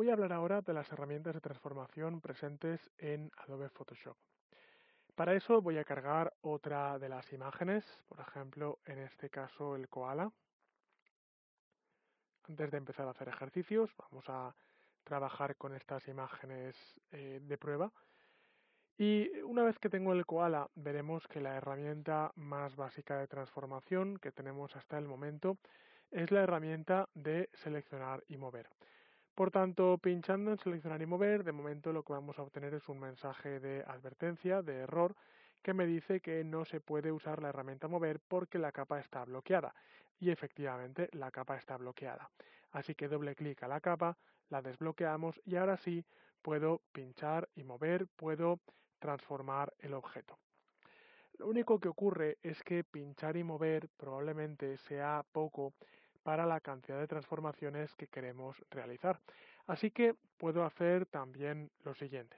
Voy a hablar ahora de las herramientas de transformación presentes en Adobe Photoshop. Para eso voy a cargar otra de las imágenes, por ejemplo, en este caso el koala. Antes de empezar a hacer ejercicios, vamos a trabajar con estas imágenes eh, de prueba. Y una vez que tengo el koala, veremos que la herramienta más básica de transformación que tenemos hasta el momento es la herramienta de seleccionar y mover. Por tanto, pinchando en seleccionar y mover, de momento lo que vamos a obtener es un mensaje de advertencia, de error, que me dice que no se puede usar la herramienta mover porque la capa está bloqueada. Y efectivamente, la capa está bloqueada. Así que doble clic a la capa, la desbloqueamos y ahora sí puedo pinchar y mover, puedo transformar el objeto. Lo único que ocurre es que pinchar y mover probablemente sea poco para la cantidad de transformaciones que queremos realizar. Así que puedo hacer también lo siguiente.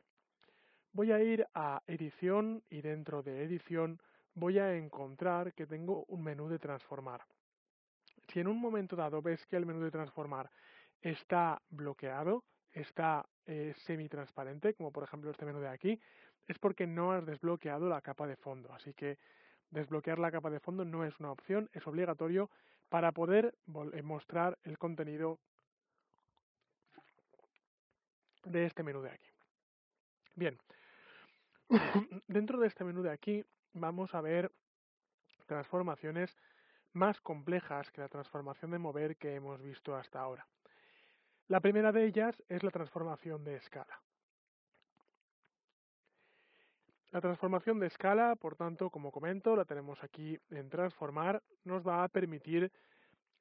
Voy a ir a edición y dentro de edición voy a encontrar que tengo un menú de transformar. Si en un momento dado ves que el menú de transformar está bloqueado, está eh, semi-transparente, como por ejemplo este menú de aquí, es porque no has desbloqueado la capa de fondo. Así que Desbloquear la capa de fondo no es una opción, es obligatorio para poder eh, mostrar el contenido de este menú de aquí. Bien, dentro de este menú de aquí vamos a ver transformaciones más complejas que la transformación de mover que hemos visto hasta ahora. La primera de ellas es la transformación de escala. La transformación de escala, por tanto, como comento, la tenemos aquí en transformar, nos va a permitir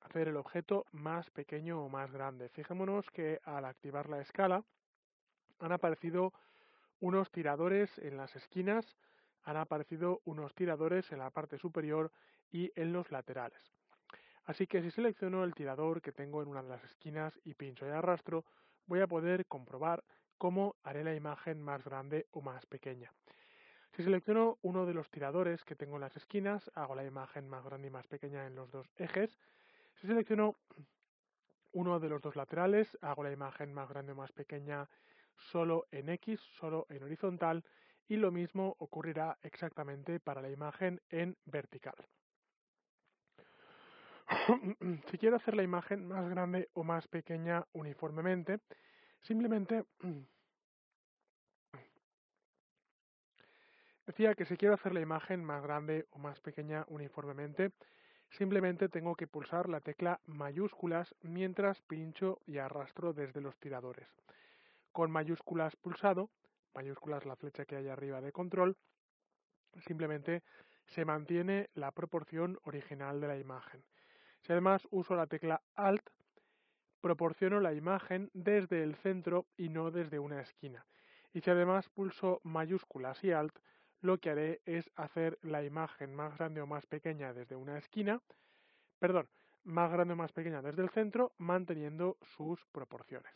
hacer el objeto más pequeño o más grande. Fijémonos que al activar la escala han aparecido unos tiradores en las esquinas, han aparecido unos tiradores en la parte superior y en los laterales. Así que si selecciono el tirador que tengo en una de las esquinas y pincho y arrastro, voy a poder comprobar cómo haré la imagen más grande o más pequeña. Si selecciono uno de los tiradores que tengo en las esquinas, hago la imagen más grande y más pequeña en los dos ejes. Si selecciono uno de los dos laterales, hago la imagen más grande o más pequeña solo en X, solo en horizontal, y lo mismo ocurrirá exactamente para la imagen en vertical. si quiero hacer la imagen más grande o más pequeña uniformemente, simplemente Decía que si quiero hacer la imagen más grande o más pequeña uniformemente, simplemente tengo que pulsar la tecla mayúsculas mientras pincho y arrastro desde los tiradores. Con mayúsculas pulsado, mayúsculas la flecha que hay arriba de control, simplemente se mantiene la proporción original de la imagen. Si además uso la tecla Alt, proporciono la imagen desde el centro y no desde una esquina. Y si además pulso mayúsculas y Alt, lo que haré es hacer la imagen más grande o más pequeña desde una esquina, perdón, más grande o más pequeña desde el centro, manteniendo sus proporciones.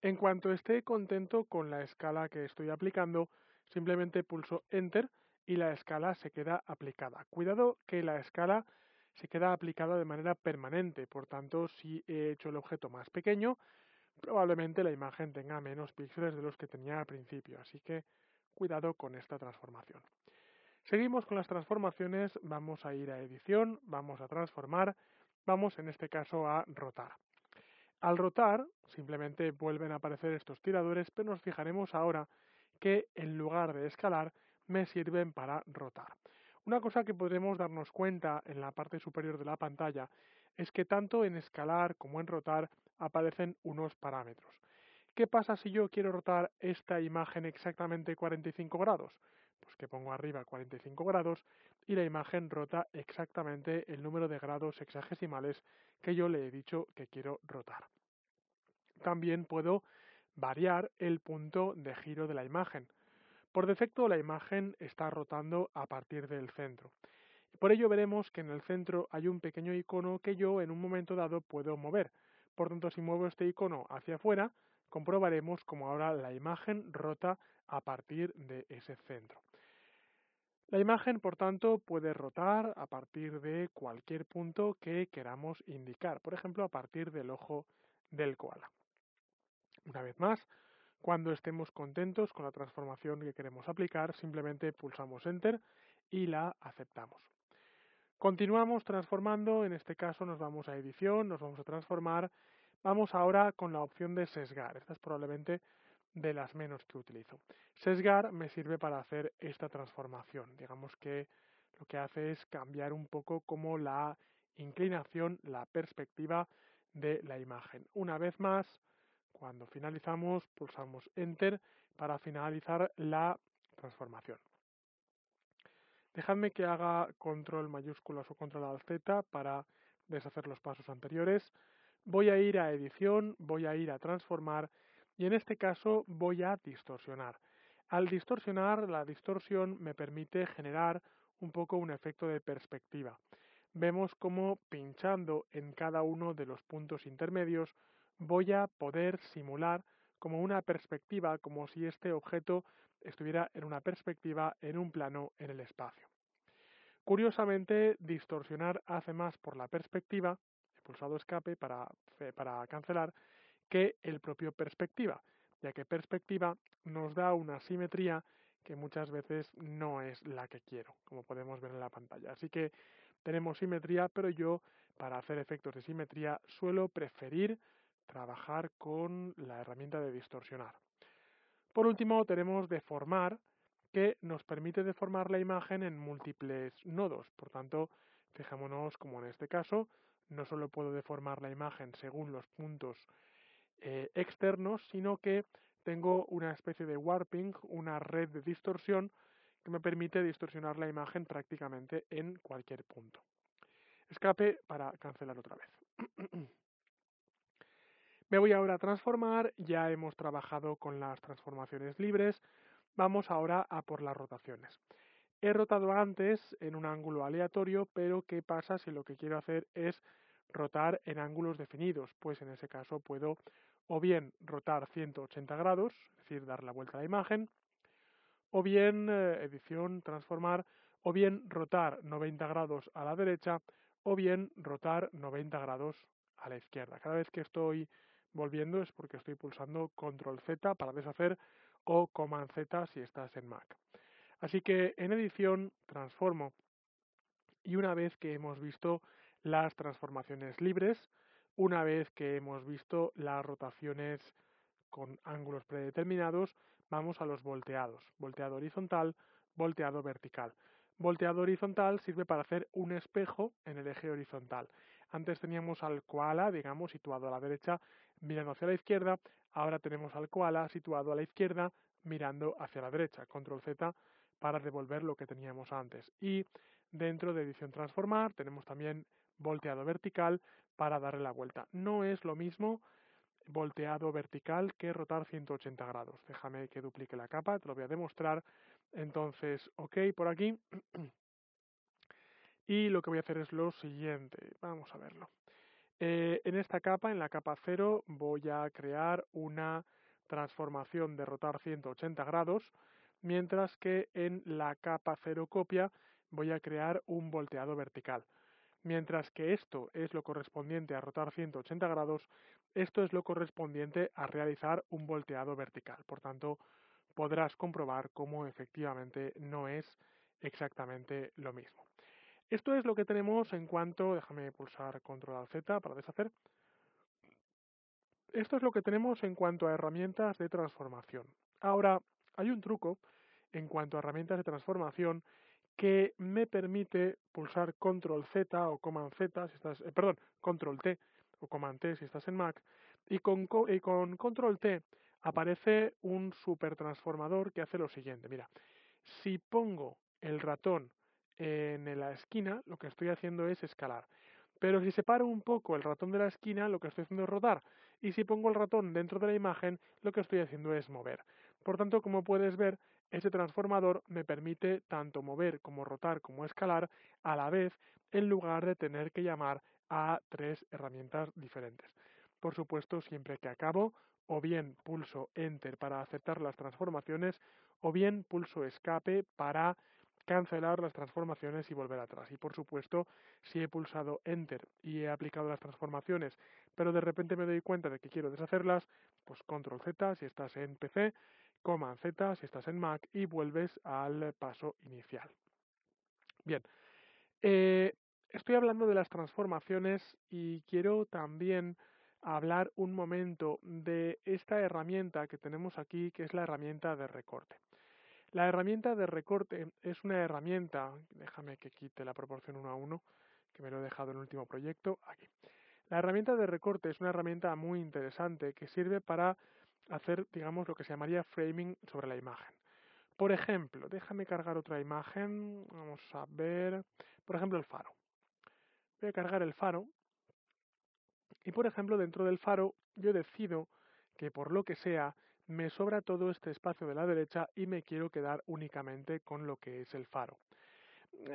En cuanto esté contento con la escala que estoy aplicando, simplemente pulso Enter y la escala se queda aplicada. Cuidado que la escala se queda aplicada de manera permanente, por tanto, si he hecho el objeto más pequeño, probablemente la imagen tenga menos píxeles de los que tenía al principio, así que cuidado con esta transformación. Seguimos con las transformaciones, vamos a ir a edición, vamos a transformar, vamos en este caso a rotar. Al rotar, simplemente vuelven a aparecer estos tiradores, pero nos fijaremos ahora que en lugar de escalar, me sirven para rotar. Una cosa que podremos darnos cuenta en la parte superior de la pantalla es que tanto en escalar como en rotar aparecen unos parámetros. ¿Qué pasa si yo quiero rotar esta imagen exactamente 45 grados? Pues que pongo arriba 45 grados y la imagen rota exactamente el número de grados hexagesimales que yo le he dicho que quiero rotar. También puedo variar el punto de giro de la imagen. Por defecto la imagen está rotando a partir del centro. Por ello veremos que en el centro hay un pequeño icono que yo en un momento dado puedo mover. Por tanto, si muevo este icono hacia afuera, comprobaremos cómo ahora la imagen rota a partir de ese centro. La imagen, por tanto, puede rotar a partir de cualquier punto que queramos indicar, por ejemplo, a partir del ojo del koala. Una vez más, cuando estemos contentos con la transformación que queremos aplicar, simplemente pulsamos Enter y la aceptamos. Continuamos transformando, en este caso nos vamos a edición, nos vamos a transformar. Vamos ahora con la opción de sesgar. Esta es probablemente de las menos que utilizo. Sesgar me sirve para hacer esta transformación. Digamos que lo que hace es cambiar un poco como la inclinación, la perspectiva de la imagen. Una vez más, cuando finalizamos, pulsamos Enter para finalizar la transformación. Dejadme que haga control mayúsculas o control al Z para deshacer los pasos anteriores. Voy a ir a edición, voy a ir a transformar y en este caso voy a distorsionar. Al distorsionar, la distorsión me permite generar un poco un efecto de perspectiva. Vemos cómo pinchando en cada uno de los puntos intermedios voy a poder simular como una perspectiva, como si este objeto estuviera en una perspectiva en un plano en el espacio. Curiosamente, distorsionar hace más por la perspectiva, pulsado escape para, para cancelar, que el propio perspectiva, ya que perspectiva nos da una simetría que muchas veces no es la que quiero, como podemos ver en la pantalla. Así que tenemos simetría, pero yo para hacer efectos de simetría suelo preferir trabajar con la herramienta de distorsionar. Por último, tenemos deformar, que nos permite deformar la imagen en múltiples nodos. Por tanto, fijémonos como en este caso, no solo puedo deformar la imagen según los puntos eh, externos, sino que tengo una especie de warping, una red de distorsión que me permite distorsionar la imagen prácticamente en cualquier punto. Escape para cancelar otra vez. Me voy ahora a transformar, ya hemos trabajado con las transformaciones libres, vamos ahora a por las rotaciones. He rotado antes en un ángulo aleatorio, pero ¿qué pasa si lo que quiero hacer es rotar en ángulos definidos? Pues en ese caso puedo o bien rotar 180 grados, es decir, dar la vuelta a la imagen, o bien eh, edición, transformar, o bien rotar 90 grados a la derecha, o bien rotar 90 grados a la izquierda. Cada vez que estoy volviendo es porque estoy pulsando Control Z para deshacer o Command Z si estás en Mac. Así que en edición transformo y una vez que hemos visto las transformaciones libres, una vez que hemos visto las rotaciones con ángulos predeterminados, vamos a los volteados. Volteado horizontal, volteado vertical. Volteado horizontal sirve para hacer un espejo en el eje horizontal. Antes teníamos al koala, digamos, situado a la derecha, mirando hacia la izquierda. Ahora tenemos al koala situado a la izquierda, mirando hacia la derecha. Control Z para devolver lo que teníamos antes. Y dentro de edición transformar tenemos también volteado vertical para darle la vuelta. No es lo mismo volteado vertical que rotar 180 grados. Déjame que duplique la capa, te lo voy a demostrar. Entonces, ok, por aquí. Y lo que voy a hacer es lo siguiente. Vamos a verlo. Eh, en esta capa, en la capa 0, voy a crear una transformación de rotar 180 grados, mientras que en la capa 0 copia voy a crear un volteado vertical. Mientras que esto es lo correspondiente a rotar 180 grados, esto es lo correspondiente a realizar un volteado vertical. Por tanto, podrás comprobar cómo efectivamente no es exactamente lo mismo. Esto es lo que tenemos en cuanto, déjame pulsar control Z para deshacer. Esto es lo que tenemos en cuanto a herramientas de transformación. Ahora, hay un truco en cuanto a herramientas de transformación que me permite pulsar control Z o command Z si estás, eh, perdón, control T o command T si estás en Mac y con, y con control T aparece un super transformador que hace lo siguiente. Mira, si pongo el ratón en la esquina, lo que estoy haciendo es escalar. Pero si separo un poco el ratón de la esquina, lo que estoy haciendo es rodar. Y si pongo el ratón dentro de la imagen, lo que estoy haciendo es mover. Por tanto, como puedes ver, ese transformador me permite tanto mover como rotar como escalar a la vez, en lugar de tener que llamar a tres herramientas diferentes. Por supuesto, siempre que acabo, o bien pulso Enter para aceptar las transformaciones, o bien pulso Escape para cancelar las transformaciones y volver atrás. Y por supuesto, si he pulsado Enter y he aplicado las transformaciones, pero de repente me doy cuenta de que quiero deshacerlas, pues Control Z si estás en PC, Command Z si estás en Mac y vuelves al paso inicial. Bien, eh, estoy hablando de las transformaciones y quiero también hablar un momento de esta herramienta que tenemos aquí, que es la herramienta de recorte. La herramienta de recorte es una herramienta, déjame que quite la proporción 1 a 1, que me lo he dejado en el último proyecto, aquí. La herramienta de recorte es una herramienta muy interesante que sirve para hacer, digamos, lo que se llamaría framing sobre la imagen. Por ejemplo, déjame cargar otra imagen, vamos a ver, por ejemplo, el faro. Voy a cargar el faro y, por ejemplo, dentro del faro yo decido que por lo que sea me sobra todo este espacio de la derecha y me quiero quedar únicamente con lo que es el faro.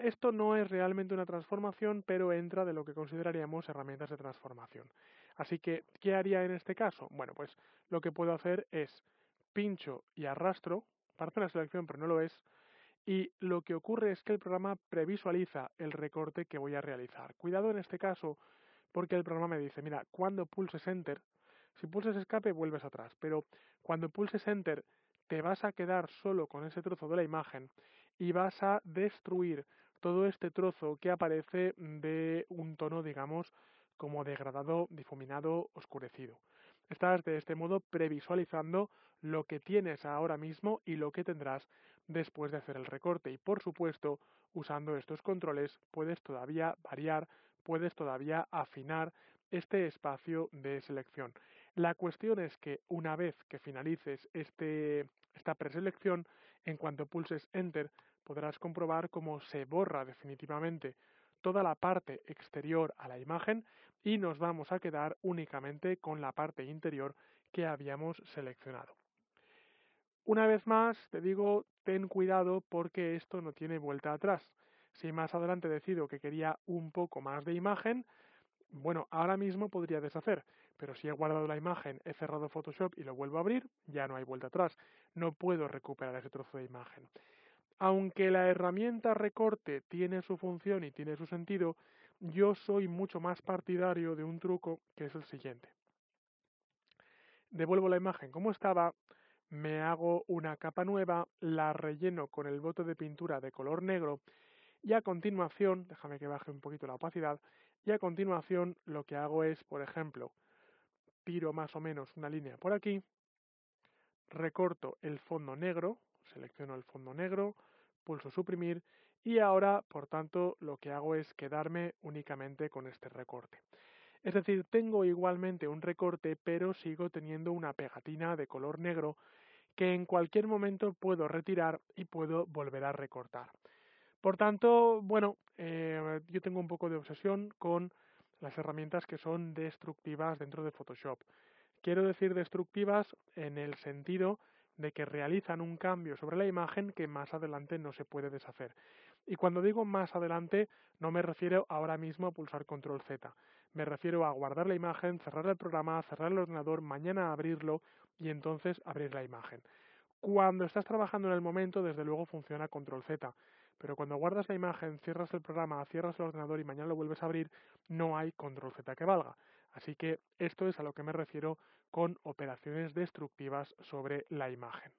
Esto no es realmente una transformación, pero entra de lo que consideraríamos herramientas de transformación. Así que, ¿qué haría en este caso? Bueno, pues lo que puedo hacer es pincho y arrastro, parece una selección pero no lo es, y lo que ocurre es que el programa previsualiza el recorte que voy a realizar. Cuidado en este caso porque el programa me dice, mira, cuando pulses Enter, si pulses escape vuelves atrás, pero cuando pulses Enter te vas a quedar solo con ese trozo de la imagen y vas a destruir todo este trozo que aparece de un tono, digamos, como degradado, difuminado, oscurecido. Estás de este modo previsualizando lo que tienes ahora mismo y lo que tendrás después de hacer el recorte. Y por supuesto, usando estos controles puedes todavía variar, puedes todavía afinar este espacio de selección. La cuestión es que una vez que finalices este, esta preselección, en cuanto pulses Enter, podrás comprobar cómo se borra definitivamente toda la parte exterior a la imagen y nos vamos a quedar únicamente con la parte interior que habíamos seleccionado. Una vez más, te digo, ten cuidado porque esto no tiene vuelta atrás. Si más adelante decido que quería un poco más de imagen, bueno, ahora mismo podría deshacer, pero si he guardado la imagen, he cerrado Photoshop y lo vuelvo a abrir, ya no hay vuelta atrás. No puedo recuperar ese trozo de imagen. Aunque la herramienta recorte tiene su función y tiene su sentido, yo soy mucho más partidario de un truco que es el siguiente. Devuelvo la imagen como estaba, me hago una capa nueva, la relleno con el bote de pintura de color negro y a continuación, déjame que baje un poquito la opacidad, y a continuación lo que hago es, por ejemplo, tiro más o menos una línea por aquí, recorto el fondo negro, selecciono el fondo negro, pulso suprimir y ahora, por tanto, lo que hago es quedarme únicamente con este recorte. Es decir, tengo igualmente un recorte, pero sigo teniendo una pegatina de color negro que en cualquier momento puedo retirar y puedo volver a recortar. Por tanto, bueno, eh, yo tengo un poco de obsesión con las herramientas que son destructivas dentro de Photoshop. Quiero decir destructivas en el sentido de que realizan un cambio sobre la imagen que más adelante no se puede deshacer. Y cuando digo más adelante, no me refiero ahora mismo a pulsar control Z. Me refiero a guardar la imagen, cerrar el programa, cerrar el ordenador, mañana abrirlo y entonces abrir la imagen. Cuando estás trabajando en el momento, desde luego funciona control Z. Pero cuando guardas la imagen, cierras el programa, cierras el ordenador y mañana lo vuelves a abrir, no hay control Z que valga. Así que esto es a lo que me refiero con operaciones destructivas sobre la imagen.